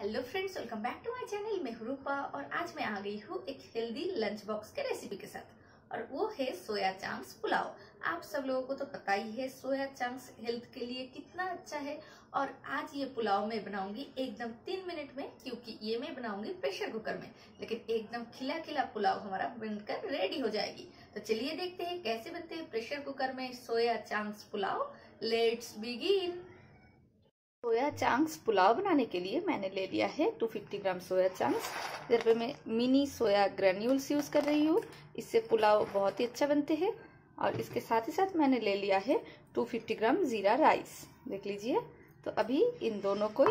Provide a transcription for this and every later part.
Hello friends welcome back to my channel मैं रूपा और आज मैं आ गई हूँ एक हेल्दी लंच बॉक्स के रेसिपी के साथ। और वो है सोया चांक्स पुलाव आप सब लोगों को तो पता ही है सोया चांक्स हेल्थ के लिए कितना अच्छा है। और आज ये पुलाव मैं बनाऊँगी एकदम तीन मिनट में, क्योंकि ये मैं बनाऊँगी प्रेशर कुकर में। लेकिन एकदम खिला खिला पुलाव हमारा बनकर रेडी हो जाएगी। तो चलिए देखते हैं कैसे बनते हैं प्रेशर कुकर में soya chunks pulao let's begin soya chunks pulao बनाने के लिए मैंने ले लिया है 250 ग्राम सोया चांक्स। इधर पे मैं मिनी सोया ग्रेन्यूल्स यूज़ कर रही हूँ। इससे पुलाव बहुत ही अच्छा बनते हैं। और इसके साथ ही साथ मैंने ले लिया है 250 ग्राम जीरा राइस। देख लीजिए। तो अभी इन दोनों को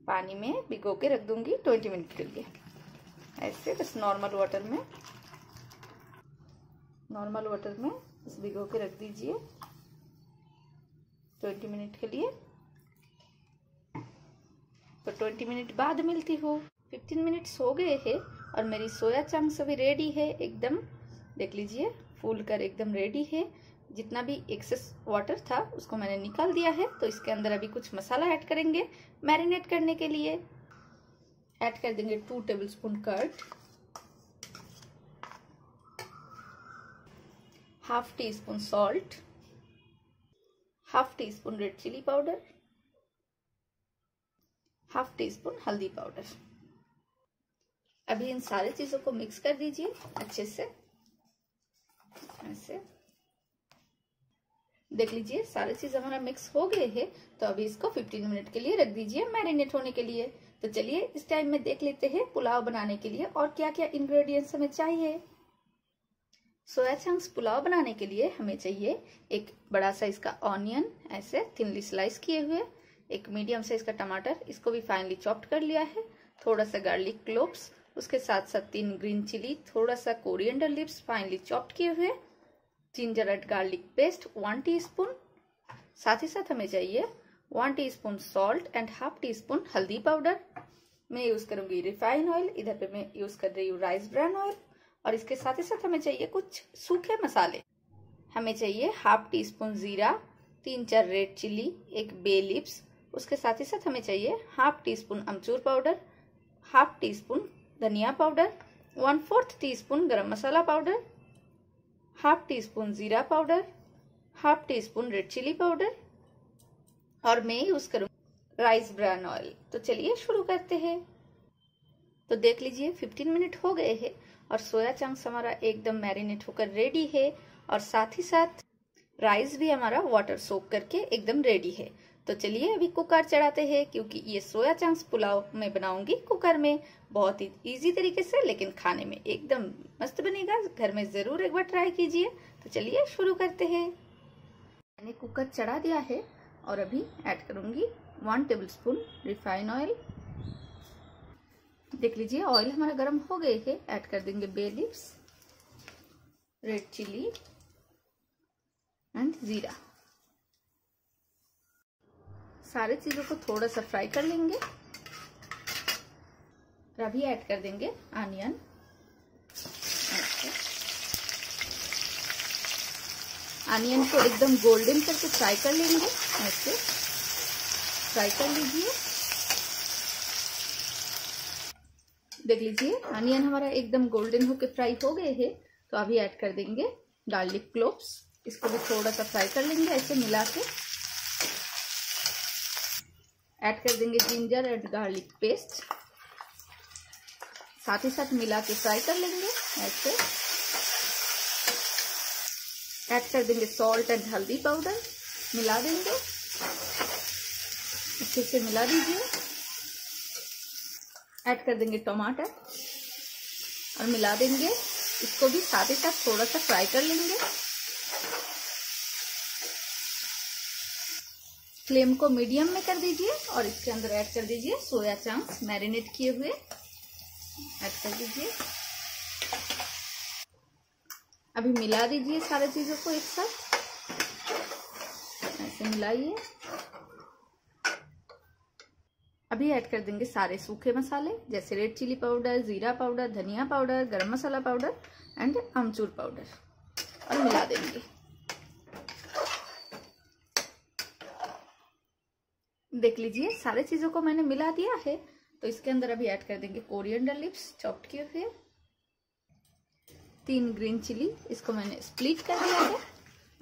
पानी में भिगो के रख दूँगी 20 मिनट के लिए। ऐसे बस नॉर्मल वाटर में नॉर्मल वाटर में बस भिगो के रख दीजिए। 20 मिनट के लिए। 20 मिनट बाद मिलती हो। 15 मिनट्स हो गए हैं और मेरी सोया चंक्स अभी रेडी है एकदम। देख लीजिए फूल कर एकदम रेडी है। जितना भी एक्सेस वाटर था, उसको मैंने निकाल दिया है। तो इसके अंदर अभी कुछ मसाला ऐड करेंगे मैरिनेट करने के लिए। ऐड कर देंगे two tablespoon curd half teaspoon salt half teaspoon red chilli powder half teaspoon हल्दी पाउडर। अभी इन सारे चीज़ों को मिक्स कर दीजिए अच्छे से। ऐसे। देख लीजिए, सारे चीज़ हमारा मिक्स हो गए हैं तो अभी इसको 15 मिनट के लिए रख दीजिए मैरिनेट होने के लिए। तो चलिए, इस टाइम में देख लेते हैं पुलाव बनाने के लिए और क्या क्या इंग्रेडिएंट्स हमें चाहिए। सोया चंक्स पुलाव बनाने के लिए हमें चाहिए एक बड़ा साइज़ का ऑनियन ऐसे थिनली स्लाइस किए हुए। एक मीडियम साइज़ का टमाटर, इसको भी फाइनली चॉप्ड कर लिया है। थोड़ा सा गार्लिक क्लोव्स उसके साथ साथ तीन ग्रीन चिली थोड़ा सा कोरिएंडर लिप्स फाइनली चॉप्ड किए हुए। Ginger and garlic paste one teaspoon साथ ही साथ हमें चाहिए one teaspoon salt and half teaspoon हल्दी पाउडर मैं यूज़ करूँगी रिफाइन ऑयल इधर पे मैं यूज़ कर रही हूँ राइस ब्रान ऑयल और इसके साथ ही साथ हमें चाहिए कुछ सूखे मसाले। हमें चाहिए हाफ़ टी स्पून जीरा, तीन चार रेड चिली एक बे लिप्स उसके साथ ही साथ हमें चाहिए हाफ़ टी स्पून अमचूर पाउडर, हाफ़ टी स्पून धनिया powder, one fourth teaspoon garam masala powder, half teaspoon जीरा powder, half teaspoon red chilli powder और मैं यूज़ करूँ राइस ब्रान ऑयल। तो चलिए शुरू करते हैं। तो देख लीजिए 15 मिनट हो गए हैं और सोया चंक्स हमारा एकदम मैरिनेट होकर रेडी है और साथ ही साथ राइस भी हमारा वाटर सोक करके एकदम रेडी है। तो चलिए अभी कुकर चढ़ाते हैं, क्योंकि ये सोया चंक्स पुलाव मैं बनाऊँगी कुकर में। बहुत ही इजी तरीके से, लेकिन खाने में एकदम मस्त बनेगा। घर में ज़रूर एक बार ट्राई कीजिए। तो चलिए शुरू करते हैं। मैंने कुकर चढ़ा दिया है, और अभी ऐड करूँगी one tablespoon refine oil देख लीजिए ऑयल हमारा गर्म हो गए है। ऐड कर देंगे bay leaves red chilli and जीरा। सारे चीज़ों को थोड़ा सा फ्राई कर लेंगे। अभी ऐड कर देंगे अनियन। अनियन को एकदम गोल्डन करके फ्राई कर लेंगे। ऐसे। फ्राई कर लीजिए। देख लीजिए, अनियन हमारा एकदम गोल्डन होके फ्राई हो गए हैं। तो अभी ऐड कर देंगे गार्लिक क्लोव्स। इसको भी थोड़ा सा फ्राई कर लेंगे ऐसे मिला के। ऐड कर देंगे जिंजर एंड गार्लिक पेस्ट साथ ही साथ मिला के फ्राई कर लेंगे ऐसे ऐड कर देंगे सॉल्ट एंड हल्दी पाउडर मिला देंगे. अच्छे से मिला दीजिए. ऐड कर देंगे टमाटर और मिला देंगे. इसको भी साथ ही साथ थोड़ा सा फ्राई कर लेंगे. फ्लेम को मीडियम में कर दीजिए और इसके अंदर ऐड कर दीजिए सोया चंक्स मैरिनेट किए हुए। ऐड कर दीजिए। अभी मिला दीजिए सारे चीज़ों को एक साथ। ऐसे मिलाइए। अभी ऐड कर देंगे सारे सूखे मसाले, जैसे रेड चिली पाउडर, जीरा पाउडर, धनिया powder, garam masala powder, and amchur powder. और मिला देंगे। देख लीजिए, सारे चीज़ों को मैंने मिला दिया है। तो इसके अंदर अभी ऐड कर देंगे कोरिएंडर लिप्स चॉप्ड किए हुए। तीन ग्रीन चिली इसको मैंने स्प्लिट कर दिया है।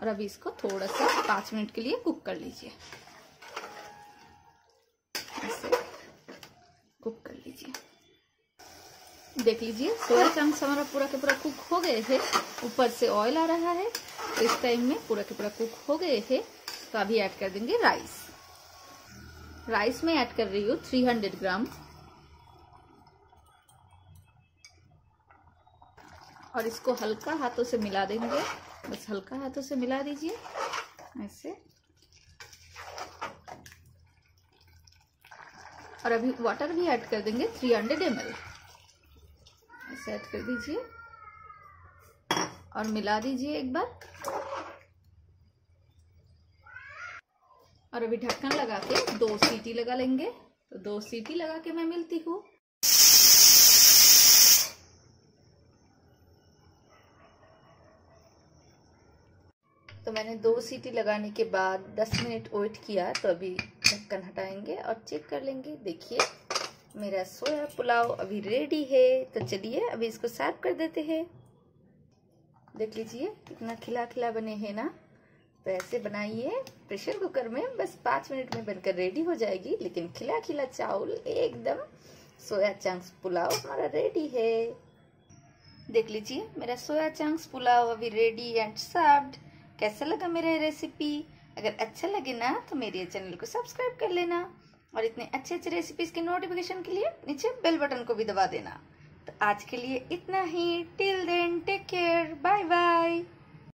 और अभी इसको थोड़ा सा पाँच मिनट के लिए कुक कर लीजिए। कुक कर लीजिए। देख लीजिए सोया चंक्स हमारा पूरा के पूरा कुक हो गए हैं। ऊपर से ऑयल आ रहा है। तो इस टाइम में पूरा के पूरा कुक हो गए हैं। तो अभी ऐड कर देंगे राइस राइस में ऐड कर रही हूँ 300 ग्राम। और इसको हल्का हाथों से मिला देंगे। बस हल्का हाथों से मिला दीजिए। ऐसे। और अभी वाटर भी ऐड कर देंगे 300 हंड्रेड एम ऐसे ऐड कर दीजिए। और मिला दीजिए एक बार। और अभी ढक्कन लगा के दो सीटी लगा लेंगे। तो दो सीटी लगा के मैं मिलती हूँ। तो मैंने दो सीटी लगाने के बाद 10 मिनट वेट किया तो अभी ढक्कन हटाएँगे और चेक कर लेंगे। देखिए, मेरा सोया पुलाव अभी रेडी है। तो चलिए, अभी इसको सर्व कर देते हैं। देख लीजिए, कितना खिला खिला बने हैं ना। तो ऐसे बनाइए। प्रेशर कुकर में बस पाँच मिनट में बनकर रेडी हो जाएगी। लेकिन खिला खिला चावल एकदम सोया चंक्स पुलाव हमारा रेडी है। देख लीजिए, मेरा सोया चंक्स पुलाव अभी रेडी एंड सर्व्ड कैसा लगा मेरा रेसिपी अगर अच्छा लगे ना तो मेरे चैनल को सब्सक्राइब कर लेना। और इतने अच्छे अच्छे रेसिपीज़ के नोटिफिकेशन के लिए नीचे बेल बटन को भी दबा देना। तो आज के लिए इतना ही। Till then take care bye bye